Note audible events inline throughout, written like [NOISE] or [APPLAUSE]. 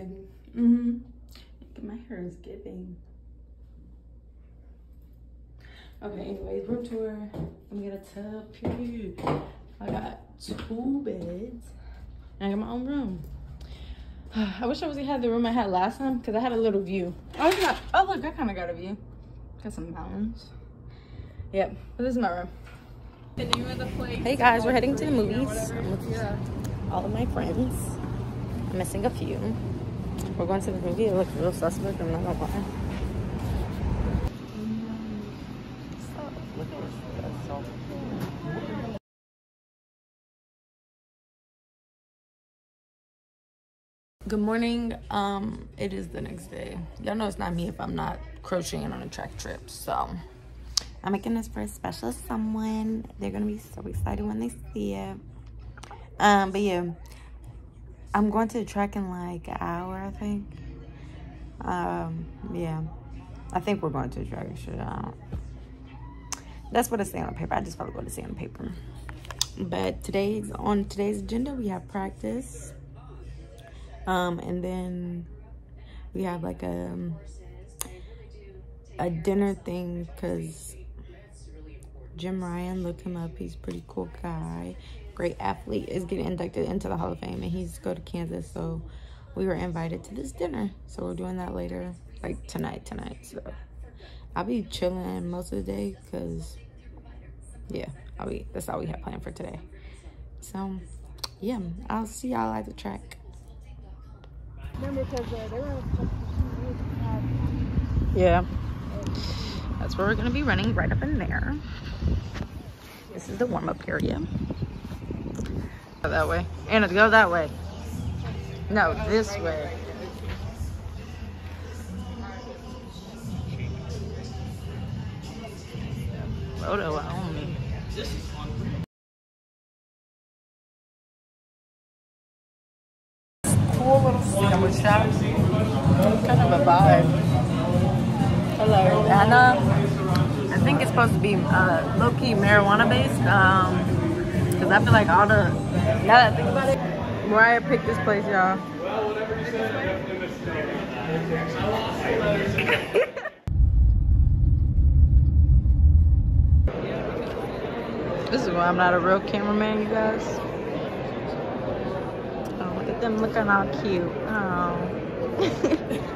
baby. Mm-hmm. My hair is giving. Okay, anyways, room tour. I'm get a tub here. I got two beds. And I got my own room. [SIGHS] I wish I was had the room I had last time because I had a little view. Oh, not. Oh, look, I kind of got a view. Got some mountains. Yep, but this is my room. The name of the place. Hey guys, we're heading to the movies. I'm with all of my friends. I'm missing a few. We're going to the movie. It looks real suspect. I'm not gonna lie. Good morning. Um, it is the next day. Y'all know it's not me if I'm not crocheting on a track trip. So I'm making this for a special someone. They're gonna be so excited when they see it. Um, but yeah, I'm going to track in like an hour, I think. Um, yeah, I think we're going to track. Shit, I. That's what I say on paper. I just probably go to say on paper. But today's on today's agenda, we have practice. Um, and then we have like a a dinner thing because Jim Ryun, look him up. He's pretty cool guy. Great athlete is getting inducted into the Hall of Fame and he's go to Kansas. So we were invited to this dinner. So we're doing that later, like tonight, tonight. So I'll be chilling most of the day because, yeah, I'll be, that's all we have planned for today. So, yeah, I'll see y'all at the track. Remember, because they were supposed to have Yeah. That's where we're going to be running right up in there. This is the warm-up area. That way. Anna, go that way. No, this way. Photo on me. Cool little sandwich shop. Kind of a vibe. Hello, Anna. I think it's supposed to be uh, low-key marijuana based. Um, cause I feel like all the now that I think about it, Mariah picked this place, y'all. [LAUGHS] this is why I'm not a real cameraman, you guys. Oh, look at them looking all cute. Oh. [LAUGHS]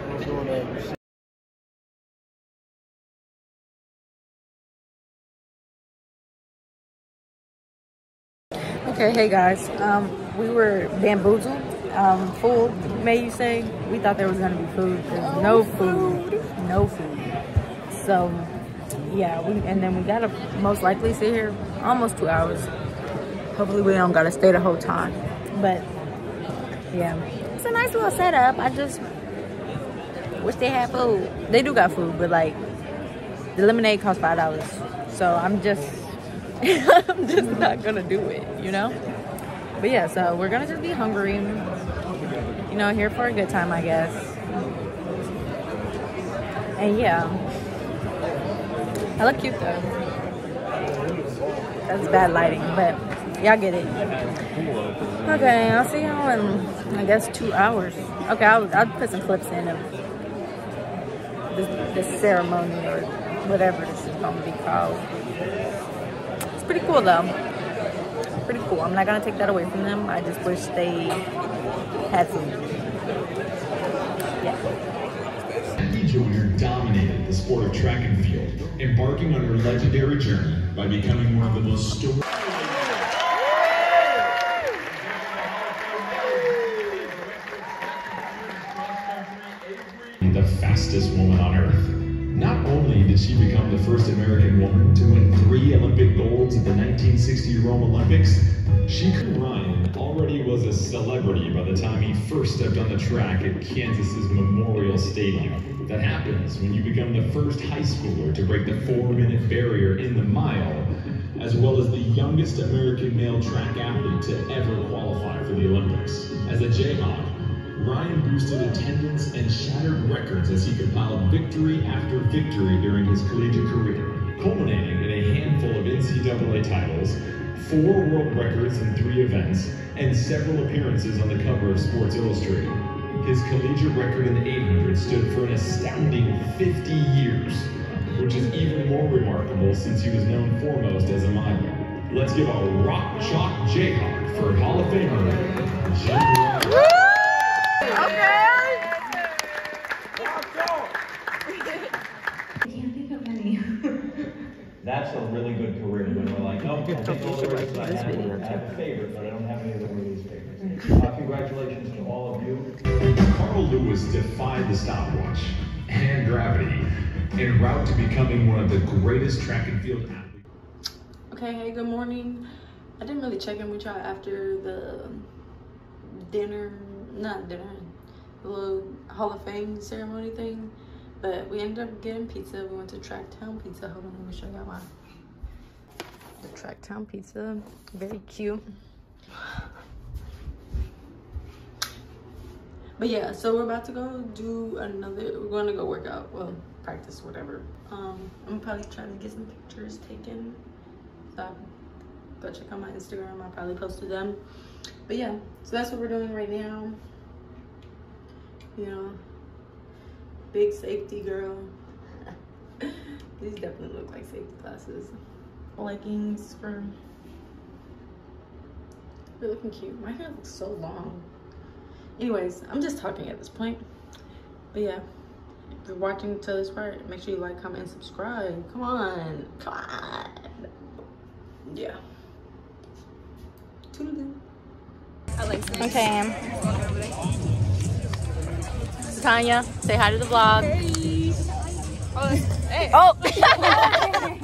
Okay, hey guys. Um, we were bamboozled, um, fooled, may you say. We thought there was gonna be food. There's no food, no food. So, yeah, we and then we gotta most likely sit here almost two hours. Hopefully, we don't gotta stay the whole time. But yeah, it's a nice little setup. I just wish they had food. They do got food, but like the lemonade costs five dollars. So I'm just [LAUGHS] I'm just not gonna do it, you know? But yeah, so we're gonna just be hungry. You know, here for a good time, I guess. And yeah. I look cute though. That's bad lighting, but y'all get it. Okay, I'll see y'all in I guess two hours. Okay, I'll I'll put some clips in of the, ceremony or whatever this is going to be called. Pretty cool though. Pretty cool. I'm not to take that away from them. I just wish they had some. Yeah. Jackie Joyner dominated the sport of track and field, embarking on her legendary journey by becoming one of the most storied. The fastest woman on earth. Not only did she become the first American woman to win golds at the 1960 Rome Olympics, she Ryun already was a celebrity by the time he first stepped on the track at Kansas's Memorial Stadium. That happens when you become the first high schooler to break the four-minute barrier in the mile, as well as the youngest American male track athlete to ever qualify for the Olympics. As a Jayhawk, Ryun boosted attendance and shattered records as he compiled victory after victory during his collegiate career, culminating in handful of NCAA titles, four world records in three events, and several appearances on the cover of Sports Illustrated. His collegiate record in the 800 stood for an astounding 50 years, which is even more remarkable since he was known foremost as a miler. Let's give a rock chalk Jayhawk for Hall of Famer Jim Ryun. I can't think of any. That's a really good career, when we're like, oh, I think all the races I This have, video, I have a favorite, but I don't have any of the least Mm-hmm. favorites. Uh, congratulations to all of you. Carl Lewis defied the stopwatch and gravity en route to becoming one of the greatest track and field athletes. Okay, hey, good morning. I didn't really check in with y'all after the dinner, not dinner, the little Hall of Fame ceremony thing. But we ended up getting pizza. We went to Tracktown Pizza. Hold on, let me show y'all mine. The Tracktown Pizza, very cute. But yeah, so we're about to go do another. We're going to go work out. Well, practice, whatever. Um, I'm probably trying to get some pictures taken. So go check out my Instagram. I'll probably post to them. But yeah, so that's what we're doing right now. You know, big safety girl. [LAUGHS] These definitely look like safety glasses. Leggings for. They're looking cute. My hair looks so long. Anyways, I'm just talking at this point. But yeah, if you're watching to this part, make sure you like, comment, and subscribe. Come on. Come on. Yeah. Toodaloo. Okay. Tanya, say hi to the vlog. Hey. Oh. [LAUGHS] [LAUGHS]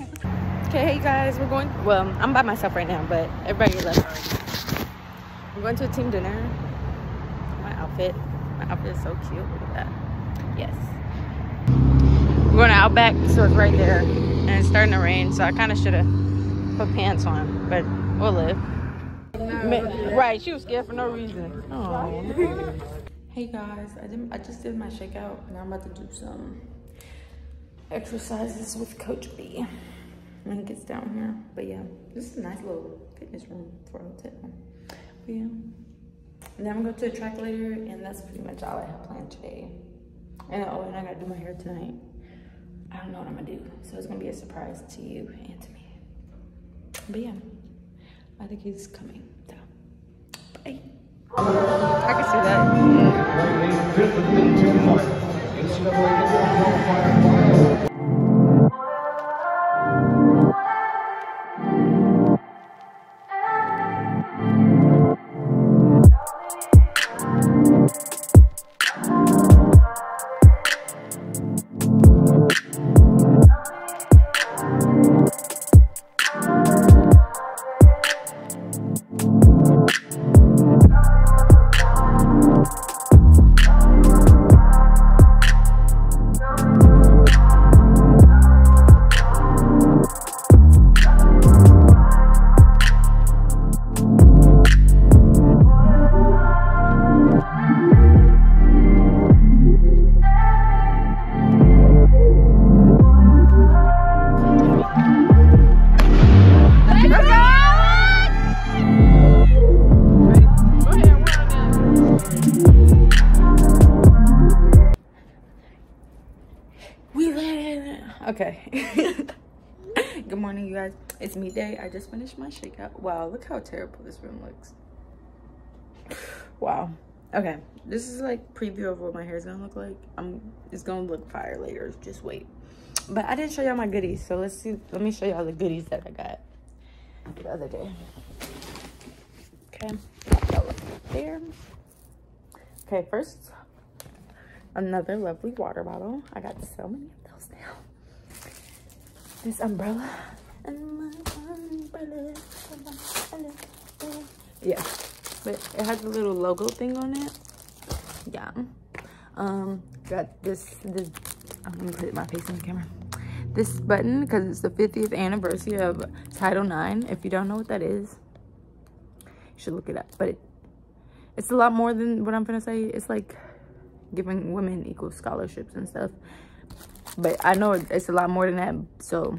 okay, hey guys, we're going. Well, I'm by myself right now, but everybody left already. We're going to a team dinner. My outfit, my outfit is so cute. Look at that. Yes. We're going to Outback, so it's right there, and it's starting to rain, so I kind of should have put pants on, but we'll live. Right, she was scared for no reason. Hey guys, I did I just did my shakeout. Now I'm about to do some exercises with Coach B when he gets down here. But yeah, this is a nice little fitness room for a hotel. But yeah. And then I'm gonna go to the track later, and that's pretty much all I have planned today. And oh, and I gotta do my hair tonight. I don't know what I'm gonna do, so it's gonna be a surprise to you and to me. But yeah, I think he's coming. So, bye. I can see that. Okay. [LAUGHS] Good morning, you guys. It's me day. I just finished my shakeout. Wow, look how terrible this room looks. Wow. Okay, this is like preview of what my hair is gonna look like. I'm. It's gonna look fire later. Just wait. But I didn't show y'all my goodies, so let's see. Let me show y'all the goodies that I got the other day. Okay, there. Okay, first, another lovely water bottle. I got so many of those now. This umbrella. Yeah, but it has a little logo thing on it. Yeah. Um, got this, this, I'm gonna put my face in the camera. This button, because it's the 50th anniversary of Title IX. If you don't know what that is, you should look it up. But it, it's a lot more than what I'm gonna say. It's like giving women equal scholarships and stuff. But I know it's a lot more than that. So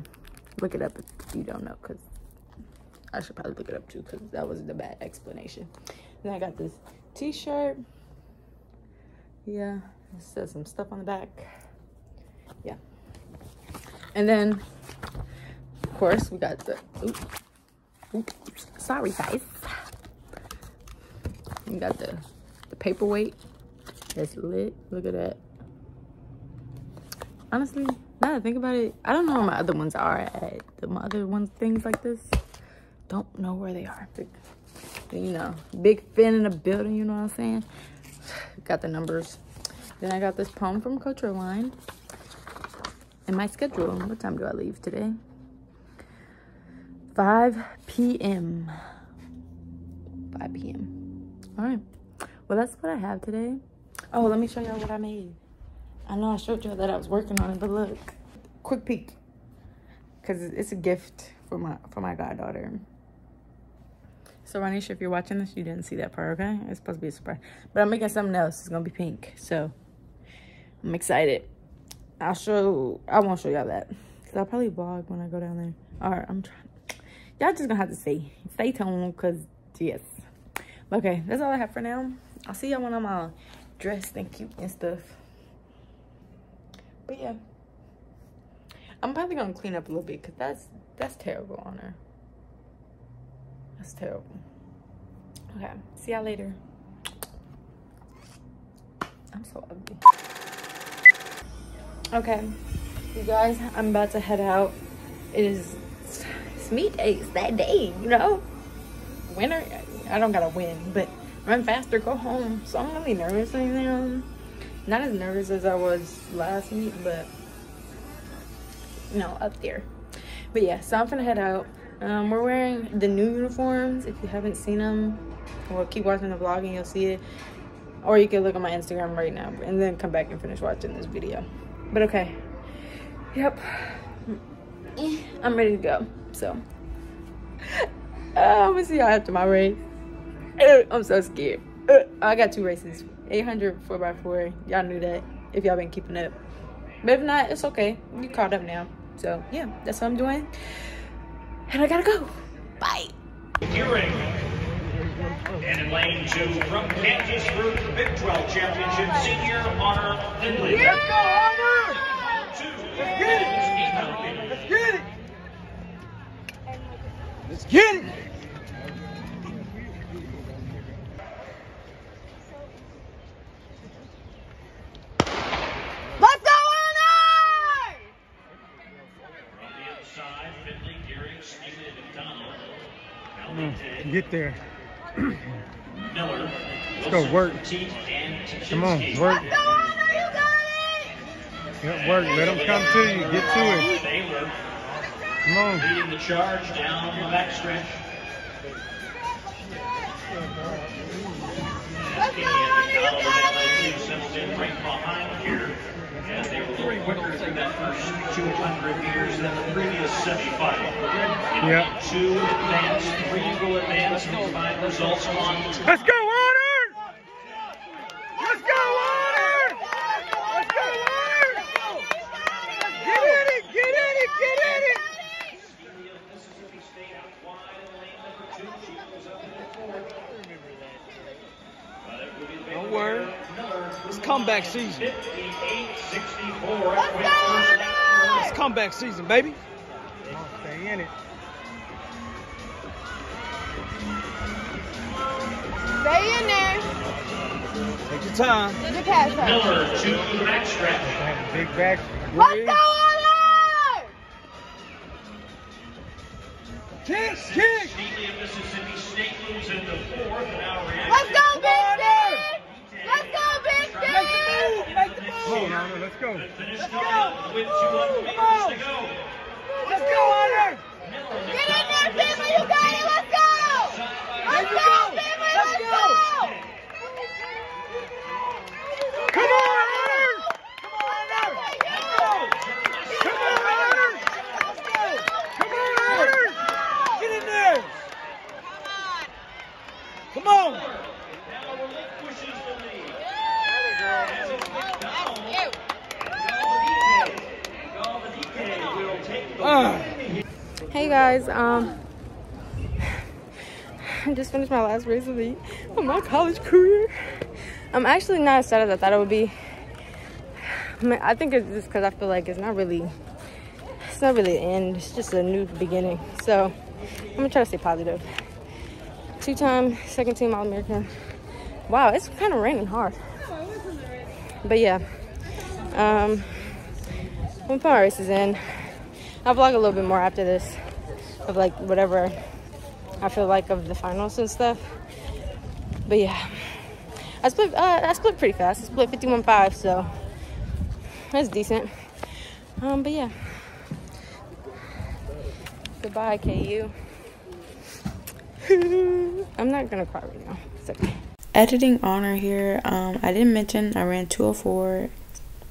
look it up if you don't know, because I should probably look it up too, because that was the bad explanation. Then I got this t-shirt. Yeah, it says some stuff on the back. Yeah. And then, of course, we got the, oops, oops, sorry guys. We got the, the paperweight. That's lit. Look at that. Honestly, now that think about it, I don't know where my other ones are at. The other ones, things like this. Don't know where they are. Big, you know, big fin in the building, you know what I'm saying? [SIGHS] Got the numbers. Then I got this poem from Culture Line. And my schedule. What time do I leave today? 5 p.m. 5 p.m. All right. Well, that's what I have today. Oh, let me show y'all what I made. I know I showed y'all that I was working on it, but look. Quick peek. Because it's a gift for my for my goddaughter. So, Ranisha, if you're watching this, you didn't see that part, okay? It's supposed to be a surprise. But I'm making something else. It's going to be pink. So, I'm excited. I'll show, I won't show y'all that. Because I'll probably vlog when I go down there. All right, I'm trying. Y'all just going to have to see. Stay tuned because, yes. Okay, that's all I have for now. I'll see y'all when I'm all dressed and cute and stuff. But yeah. I'm probably to clean up a little bit because that's, that's terrible on her. That's terrible. Okay, see y'all later. I'm so ugly. Okay, you guys, I'm about to head out. It is it's meat day. It's that day, you know? Winner, I don't gotta win, but run faster, go home. So I'm really nervous right now. Not as nervous as I was last week, but know, up there. But yeah, so I'm gonna head out. Um, we're wearing the new uniforms. If you haven't seen them, well, keep watching the vlog and you'll see it. Or you can look on my Instagram right now and then come back and finish watching this video. But okay. Yep. I'm ready to go. So, [LAUGHS] uh, I'm gonna see y'all after my race. [LAUGHS] I'm so scared. Uh, I got two races 800 4x4. Y'all knew that if y'all been keeping up. But if not, it's okay. You caught up now. So, yeah, that's what I'm doing and I gotta go. Bye. Hearing. And in lane two from Kansas for the Big 12 Championship, Senior Honour Finley. Let's go, Honour! Two. Let's get it! Let's get it! Let's get it! Let's go, Honour! From the outside, Finley, Gary, Stephen, and McDonald. Mm, Get there. Miller. Let's go, work. Come on, work. Go, Honour, you got it! Yep, work. Let them come to you. Get to it. Baylor Come on. leading the charge down the backstretch. Let's go, Honour, you got it! Simpson right behind here. And they were a little quicker that first 200 meters than the previous semifinal. Yep. Two advance, three will advance, and five results on Let's go, Honour! Let's go, Honour! Let's go, Honour! Get in it! Get in it! Get in it! Mississippi State out wide in lane number two. She goes up in the fourth. But it will be Don't worry. Miller. It's comeback season. 58-64. It's comeback season, baby. Stay in it. Stay in there. Take your time. Did you pass her? Miller to the backstretch. Have big back. Let's go, Oilers! Kick, kick. Stevie of Mississippi State moves into fourth. and Now reaction. Let's go, Big Steve! Let's go, Big Make the Steve! move. Make the Come on. Honour, let's go. Let's go. with 200 meters to go. Let's go, Hunter. Get in there, Bima! You got it! Let's go! Let's you go, go. Bima! Let's Let's go. go! Come on, Hunter. Come on, Hunter. Come on, Hunter. Come on, Hunter. Get in there. Come on. Now relinquishes the lead. Galvadike will take the Ah. Hey guys, um, [SIGHS] I just finished my last race of the of my college career. I'm actually not as sad as I thought it would be. I, think it's just because I feel like it's not really, it's not really the end. It's just a new beginning. So I'm gonna try to stay positive. Two-time second team All-American. Wow, it's kind of raining hard. But yeah, um, I'm putting my races in. I'll vlog a little bit more after this of like whatever I feel like of the finals and stuff. But yeah, I split. Uh, I split pretty fast. I split 51.5, so that's decent. Um, but yeah. Goodbye, KU. [LAUGHS] I'm not gonna cry right now. It's okay. editing honour here um i didn't mention i ran 204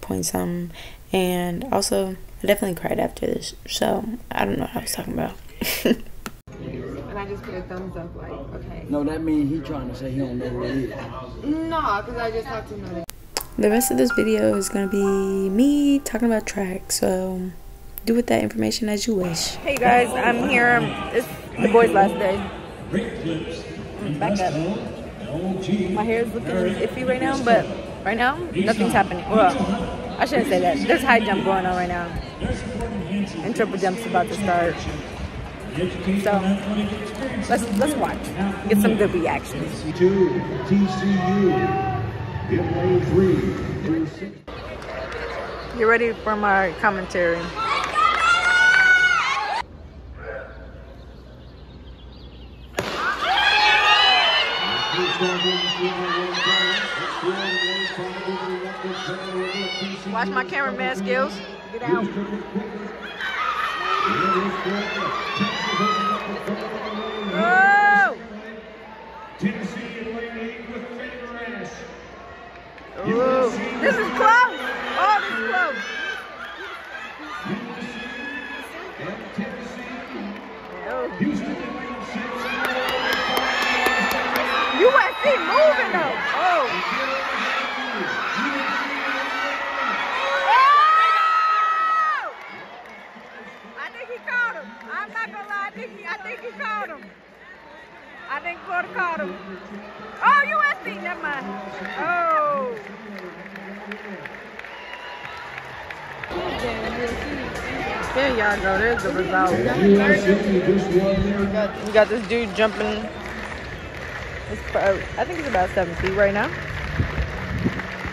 point something and also i definitely cried after this so i don't know what i was talking about And I just put a thumbs up, like, okay. No, that means he trying to say he don't know where he is. No, because I just talked to him. the rest of this video is gonna be me talking about track so do with that information as you wish Hey guys, I'm here. It's the boys' last day. Back up. My hair is looking iffy right now, but right now nothing's happening. Well, I shouldn't say that. There's high jump going on right now, and triple jump's about to start. So let's let's watch. Get some good reactions. You ready for my commentary? Watch my cameraman skills. Get out. Oh! Tennessee in lane with Fader Ash. Ooh, this is close. Oh, this is close. And. Houston in lane six. USC moving though. Oh. Oh! I think he caught him. I'm not gonna lie. I think he, I think he caught him. I think Florida caught him. Oh, USC. Never mind. Oh. There y'all go. There's the result. We got, this dude jumping. It's, I think it's about seven feet right now.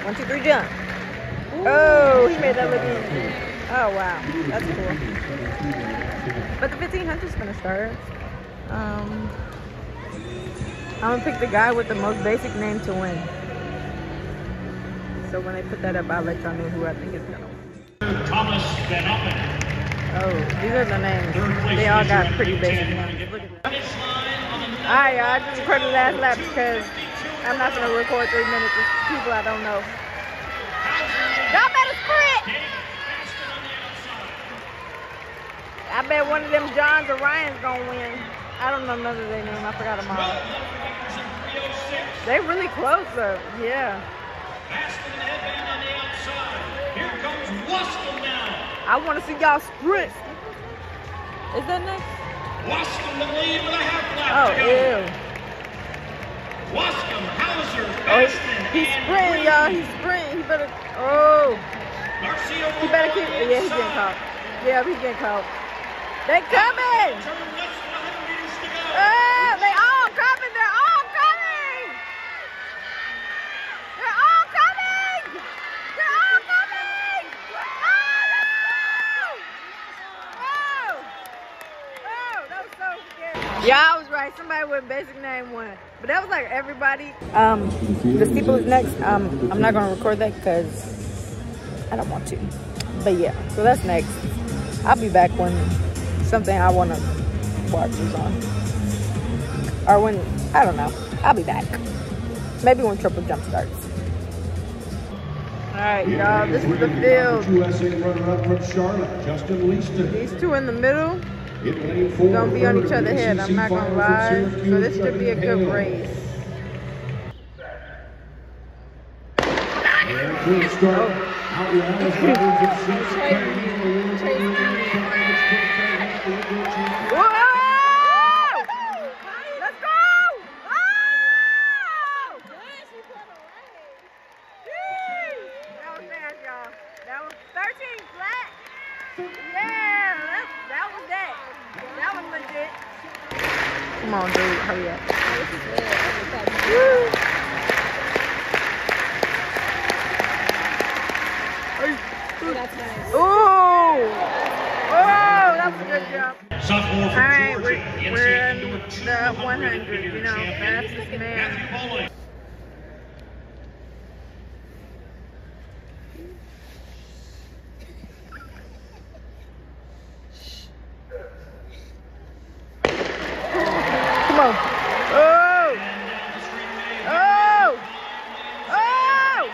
One, two, three, jump. Oh, he made that look easy. Oh, wow. That's cool. But the 1500 is going to start. Um, I'm to pick the guy with the most basic name to win. So when I put that up, I'll let y'all know who I think is to win. Thomas Van Oppen. Oh, these are the names. They all got pretty basic names. Look at that. Alright, y'all, I just recorded the last lap because I'm not gonna record three minutes with people I don't know. Y'all better sprint! I bet one of them Johns or Ryan's gonna win. I don't know of their name. I forgot them all. They really close though. Yeah. Aston headband on the outside. Here comes Wascom now. I want to see y'all sprint. Is that next? Wascom the lead with a half Oh, lap to go. ew. Wascom, Hauser, Oh, Aston, he, he's sprinting, y'all. He's sprinting. He better. Oh. He better keep. Yeah, he's getting caught. Yeah, he's getting caught. They coming. Yeah, I was right. Somebody with basic name won. But that was like everybody. Um, the steeple is next. Um, I'm not gonna record that because I don't want to. But yeah, so that's next. I'll be back when something I wanna watch is on. Or when I don't know. I'll be back. Maybe when triple jump starts. Alright, y'all, this is the field. USA runner-up from Charlotte, Justin Leaston. These two in the middle In gonna be on each third, other head. I'm not gonna lie. So this should be a good race. And to the start, Outlaws riders of Simpson County, the winner by the Whoa! Let's go! Oh! Jeez. That was fast, y'all. That was 13 flat. Yeah, that's, that was that. That was legit. Come on, dude. Hurry up. Woo. That's nice. Ooh! Oh, that was a good jump. Sophomore from right, Georgia, we're, we're in the 100, you know, champion, fastest man. Matthew Boling. Come on. Oh! Oh! Oh!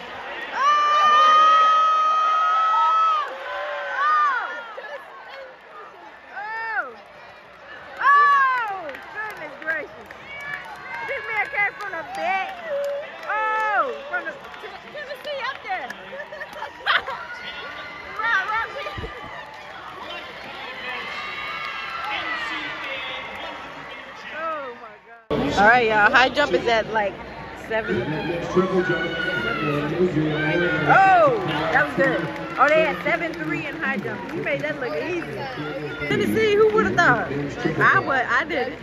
Oh! Oh! Goodness gracious. This man came from the back. Oh! From the Tennessee up there. Right, right. Oh my god. High jump is at like seven. Oh, that was good. Oh, they had seven three in high jump. You made that look easy. Tennessee, who would have thought? I would. I did.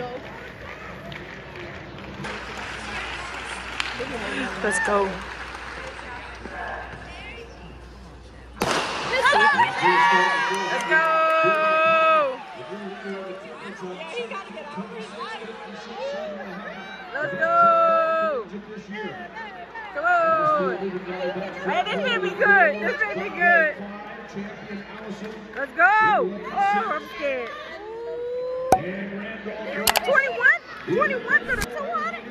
Let's go. Let's go. Let's go. Come on. Hey, this made me good. This made me good. Let's go. Oh, I'm scared. 21? 21 to the 200?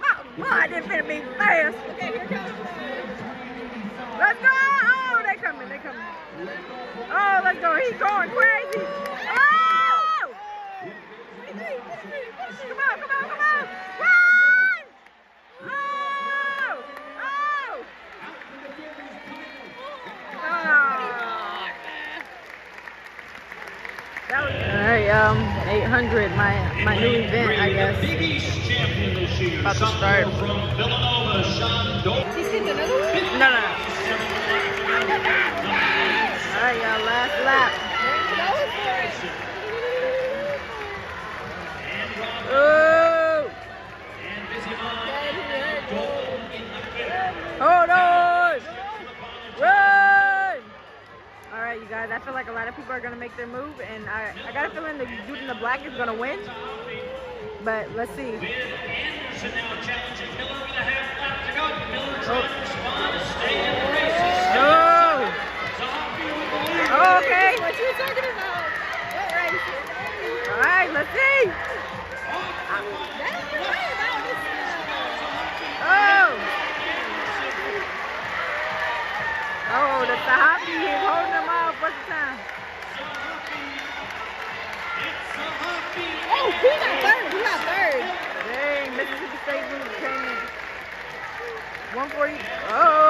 My, my, this finna be fast. Let's go. Oh, they coming. They coming. Oh, let's go. He's going crazy. Oh! Come on, come on, come on. Run! Oh! Oh! Oh! That was all right. Um, 800. My my new event, I guess. Big East champion this year. About to start. Sophomore From Villanova, Sean Dolan. No, no, no. All right, y'all. Last lap. Oh! Hold on! Run! All right, you guys. I feel like a lot of people are gonna make their move, and I, I got a feeling the dude in the black is gonna win. But let's see. To to to. Oh! Oh, okay. What you talking about? All right, let's see. That's. Oh! Oh, the Sahabi is holding them off. What's the time? Oh, he got third. He got third. Dang, Mississippi State Blues came in. 140. Oh!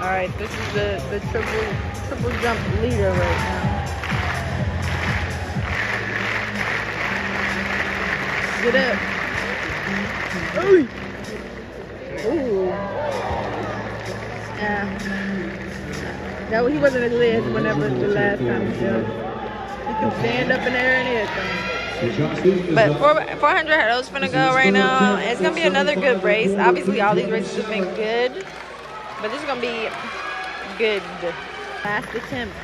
All right, this is the the triple triple jump leader right now. Get up. Ooh. Ooh. Yeah. No, he wasn't as as whenever the last time he did. Stand up in there and everything. But 400 hurdles gonna go right now. It's gonna be another good race. Obviously, all these races have been good, but this is gonna be good. Last attempt.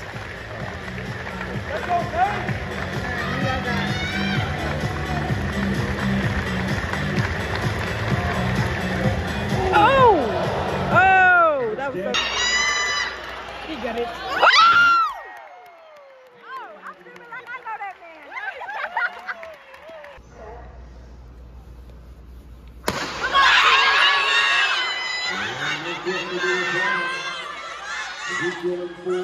Oh! Oh! That was so. He got it. Boy,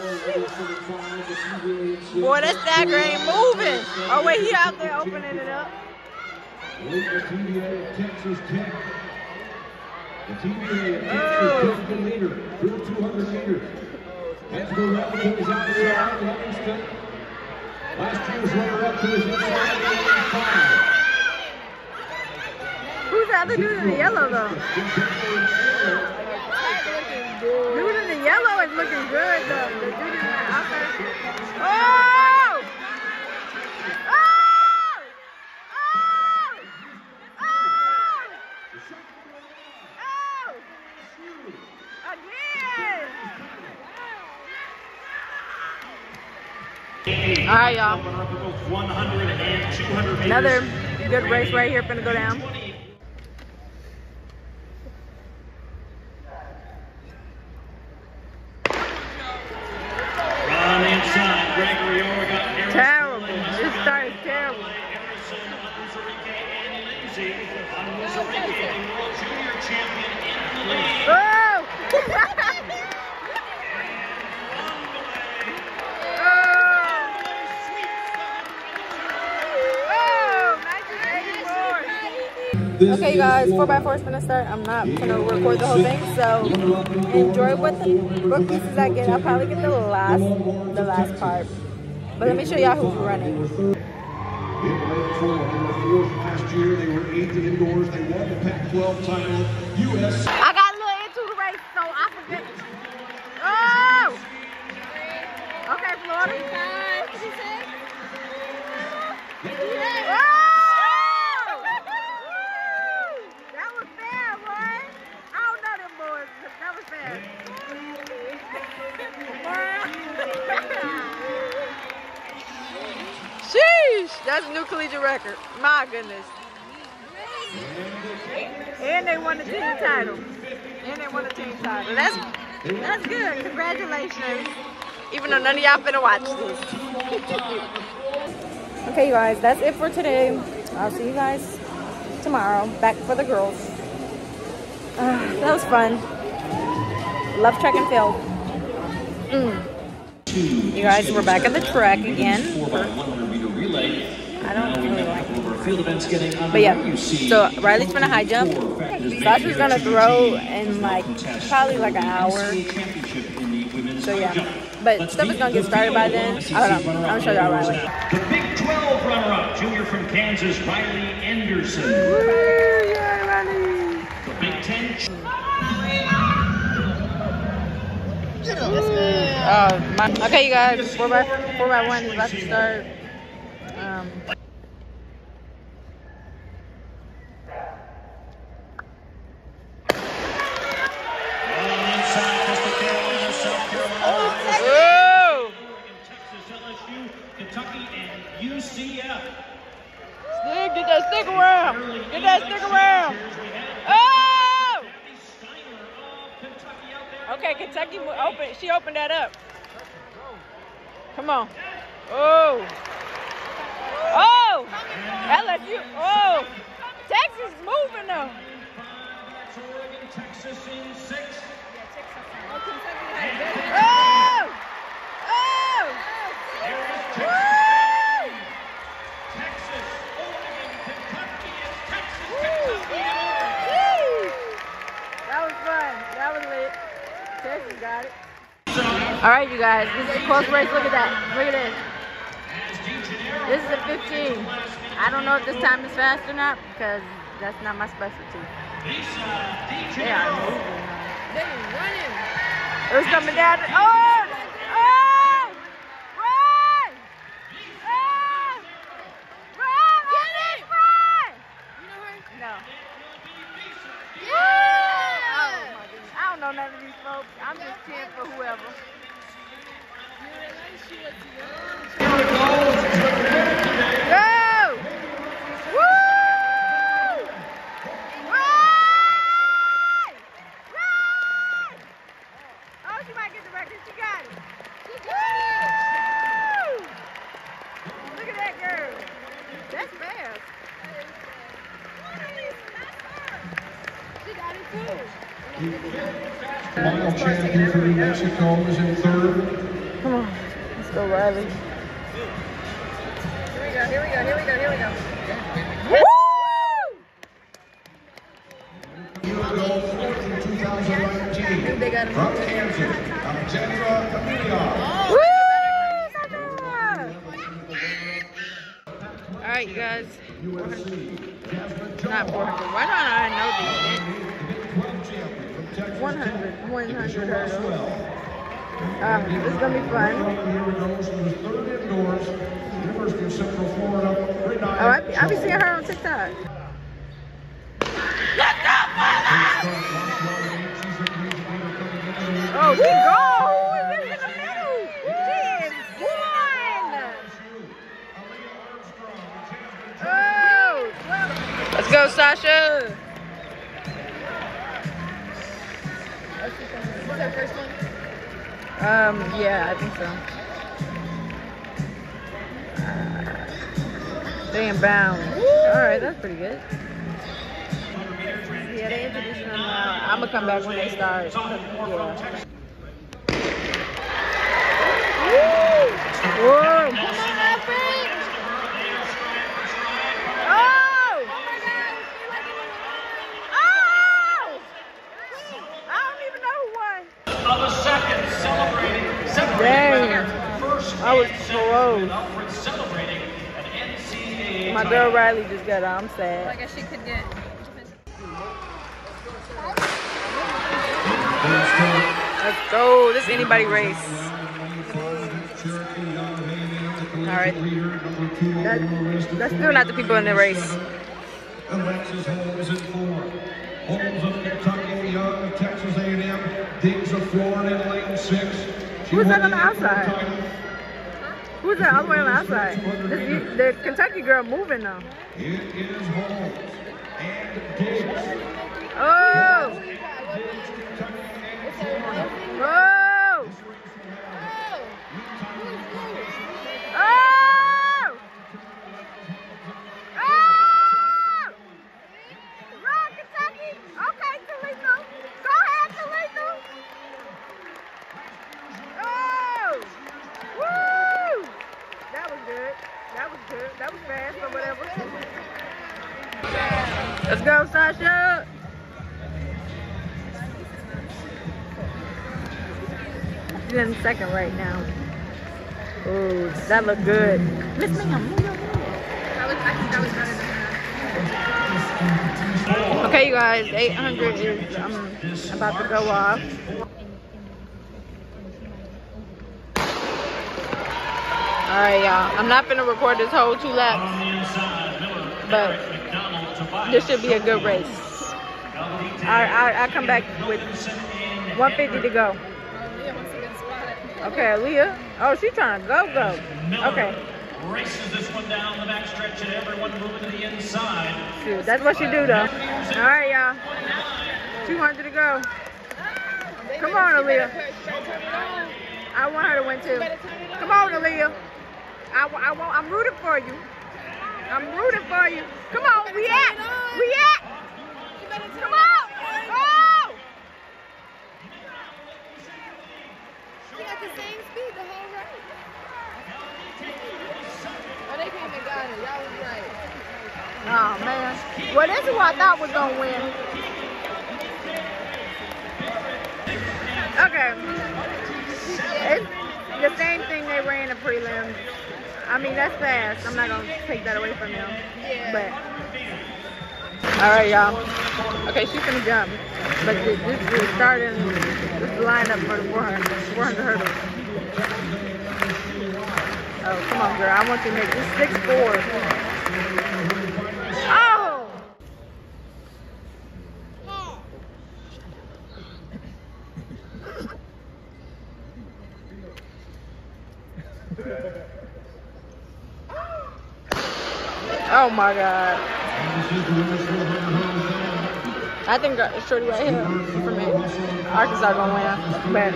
that's that stagger ain't moving. Oh, wait, he out there opening it up. The TVA of Texas Tech. The of Texas Tech, the leader, through 200 meters. Has to go Rapid is outside Livingston. Last year's runner-up to his inside. Who's the other dude in the yellow, though? Yellow is looking good, though. The dude outside. Oh! Oh! Oh! Oh! Oh! Again! All right, y'all. 100 and 200 meters. Another good race right here finna go down. On the inside, Gregory Oregon. Terrible. This start is terrible. Oh! Okay, you guys, 4x4 is gonna start. I'm not gonna record the whole thing, so enjoy what the what pieces I get. I'll probably get the last the last part. But let me show y'all who's running. In lane they were fourth last year. They were eighth indoors. They won the Pac-12 title. U.S. I got a little into the race, so I forget. Oh! Okay, Florida. What did you say? Oh! That was fair, boy. I don't know them boys. but That was fair. Sheesh! That's a new collegiate record. My goodness. And they won the team title. And they won the team title. That's that's good. Congratulations. Even though none of y'all finna watch this. [LAUGHS] okay, you guys, that's it for today. I'll see you guys tomorrow. Back for the girls. Uh, [SIGHS] that was fun. Love track and field. Mm. You guys, we're back at the track again. I don't really like it. But yeah, so Riley's gonna high jump. Sasha's gonna throw in like probably like an hour. So yeah, but stuff is gonna get started by then. I don't know. I'm show y'all Riley. The Big 12 runner-up, junior from Kansas, Riley Anderson. The Big 10 Uh, my, okay, you guys, four by four by one is about to start. Um, oh! Texas, LSU, Kentucky, and UCF. Stick, get that stick around. Get that stick around. Oh! Okay, Kentucky mo- open. That up. Come on. Oh. Oh. LSU. Oh. Texas moving though. Texas in six. Oh. Oh. Woo! Texas, Oregon, Kentucky, and Texas, Kentucky, and Oregon. That was fun. That was lit. Texas got it. All right, you guys. This is a close race. Look at that. Look at this. This is a 15. I don't know if this time is fast or not because that's not my specialty. They are moving. They running. It was coming down. Oh! Run! Ah! Run! Get Run! You know her? No. Yeah! Oh my goodness. I don't know none of these folks. I'm just cheering for whoever. Go! Woo! Run! Run! Oh, she might get the record. She got it. Woo! Look at that girl. That's fast. She got it too. Mile champion for New Mexico is in third. Come on. Let's go, Riley. Here we go, here we go, here we go, here we go. Woo! Gold in 2019. They got From Kansas, Alexandra Amelia. Woo! Sandra! All right, you guys. 400. Not 400. Why don't I know these? 100. 100 hurdles. Uh, this is gonna be fun. Here we go. She was third indoors. University of Central Florida. Great Oh, I, be seeing her on TikTok. Oh, we go! She's in the middle. She is one. Oh, let's go, Sasha. Um, yeah, I think so. Uh, they in bounds. All right, that's pretty good. Yeah, they introducing them now. I'm gonna come back when they start. Yeah. Whoa! Come on, Epic! Oh! Oh! I don't even know who won. of a second, celebrating, celebrating Dang. first I was close. second, Alfred celebrating an NCAA My girl Riley just got out. I'm sad. I guess she could get. Let's go. This is anybody race. All right. That, that's still not the people in the race. Alexis Holmes in four. Holmes of Kentucky, Young of Texas A&M, Diggs of Florida in lane six. She Who's that on the outside? All the way on the outside? This, the Kentucky girl moving though. It is Holmes and Diggs. Oh! Oh! Oh! Oh! Run, Kentucky! Okay, Toledo. Go ahead, Toledo. Oh! Woo! That was good. That was good. That was fast or whatever. Let's go, Sasha. She's in second right now. Oh, that looked good. Miss Ma'am, move your head. I think that was better than her. Okay, you guys, 800 is um, about to go off. All right, y'all. I'm not gonna record this whole two laps, but this should be a good race. I I, I come back with 150 to go. Okay, Aaliyah. Oh, she's trying to go go. Okay, Races this one down the backstretch and everyone moving to the inside. shoot, that's what she do though. All right, y'all. 200 to go. Come on, Aaliyah. I want her to win too. Come on, Aaliyah. I, I want, I'm rooting for you. I'm rooting for you. Come on, we at, we at. Come on. Oh! She got the same speed the whole race. Oh, they came and got it. Y'all was right. Oh man. Well, this is what I thought was gonna win. Okay. It's the same thing they ran in prelims. I mean, that's fast. I'm not gonna take that away from them. Yeah. But All right, y'all. Okay, she's gonna jump, but this, this is starting this lineup for the 400, 400 hurdles. Oh, come on, girl. I want you to make this six four. Oh! Oh my god. I think Shorty right here for me. Arkansas gonna win, but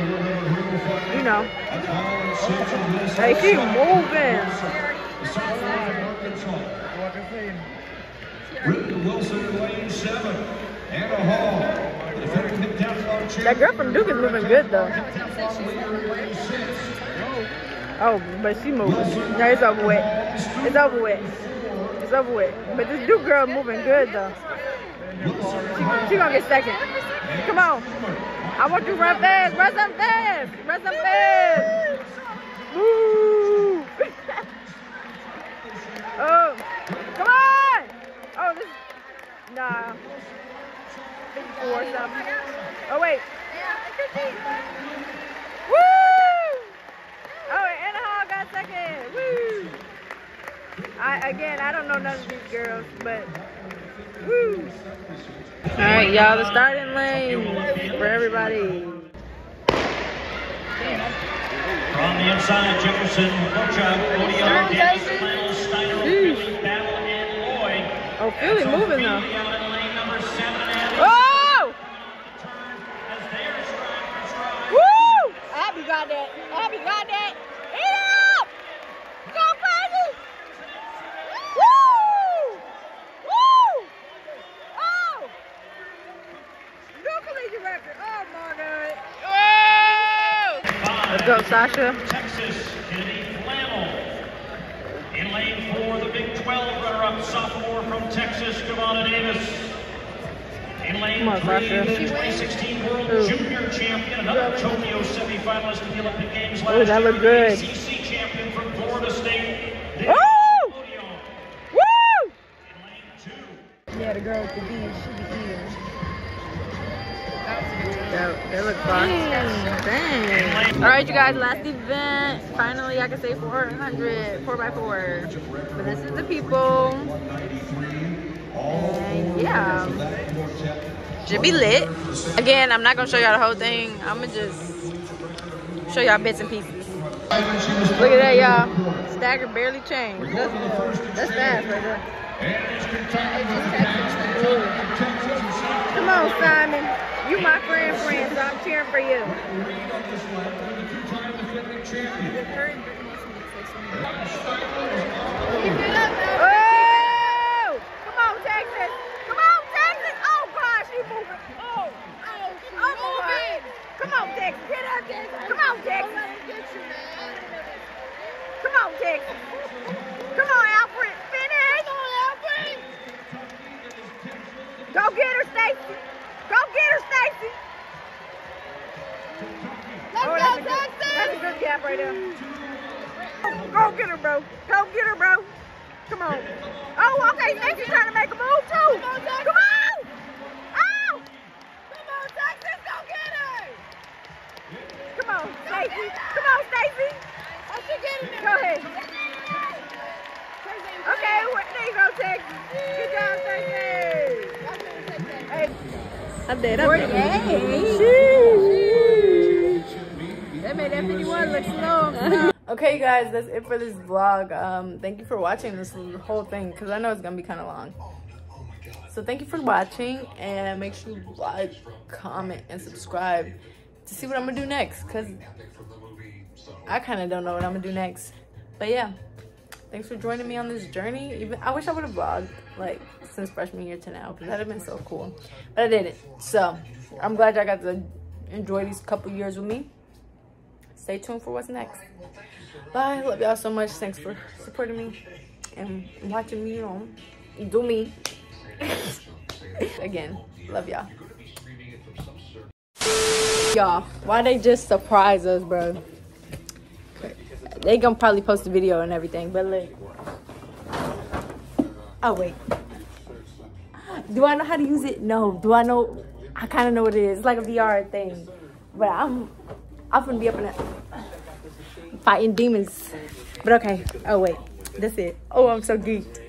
you know, hey, she moving. That girl from Duke is moving good though. Oh, but she moving. No, it's over with. It's over with. With. But this Duke girl moving good though. She, gonna get second. Come on. I want you to run fast. Run some fast. Run some fast. Woo. [LAUGHS] oh, come on. Oh, this. Nah. 54 something. Oh, wait. Woo! Oh, Anna Hall got second. Woo! I again, I don't know none of these girls, but woo! All right, y'all, the starting lane for everybody. From the inside, Jefferson, Kochuk, O'Neill, Davis, Flannel, Steiner, Philly, Battle, and Lloyd. Oh, Philly moving though. Out in lane number seven, and Oh! as they are stride for. Woo! Abby got that. Abby got that. Eat up! Go crazy! Woo! Woo! Oh! New collegiate record. Oh my god. Oh! Go, Sasha. Texas, Kynnedy Flannel. In lane four, the Big 12 runner-up sophomore from Texas, Kevona Davis. In lane Come on, three, Sasha. the 2016 World Who? Junior Champion, another Tokyo semifinalist in the Olympic Games last Oh, that year, good. the ACC champion from Florida State. Woo! Woo! In lane two, Yeah, the girl with the bees, she be eating. That, that look fun. Dang. All right, you guys, last event. Finally, I can say 400, 4x4. But this is the people. And yeah. Should be lit. Again, I'm not going to show y'all the whole thing. I'm going to just show y'all bits and pieces. Look at that, y'all. Stagger barely changed. That's, that's fast right there. Come on, Simon. You my friend, friend, so I'm cheering for you. Oh! Come on, Texas. Come on, Texas. Oh, you. Oh, oh, oh. Come on, Texas. Get up, Texas. Come on, Texas. Come on, Texas. Come on, Alfred. Finish. Go get her, Stacy. Go get her, Stacy. Let's go, that's, a good, that's a good gap right there. Go get her, bro. Go get her, bro. Come on. Oh, okay. Stacy's trying to make a move too. Come on, Come on. Oh. Come on, Texas. Go get her. Come on, Stacy. Come on, Stacy. I should get her. Go ahead. Okay, there you go, Texas. Good job, Stacy. Hey. I did. That made that 51 look slow. okay, guys, that's it for this vlog. Um, thank you for watching this whole thing because I know it's gonna be kind of long. So thank you for watching and make sure you like, comment, and subscribe to see what I'm gonna do next because I kind of don't know what I'm gonna do next. But yeah, thanks for joining me on this journey. Even I wish I would have vlogged like since freshman year to now because that'd have been so cool. But I didn't. So I'm glad y'all got to enjoy these couple years with me. Stay tuned for what's next. Bye. Love y'all so much. Thanks for supporting me and watching me, you know, do me. [LAUGHS] Again, love y'all. Y'all, why they just surprise us, bro? They gonna probably post a video and everything, but look. Oh wait. Do I know how to use it? No. Do I know? I kind of know what it is. It's like a VR thing. But I'm, I'm gonna be up in it fighting demons. But okay. Oh wait, that's it. Oh, I'm so geeked.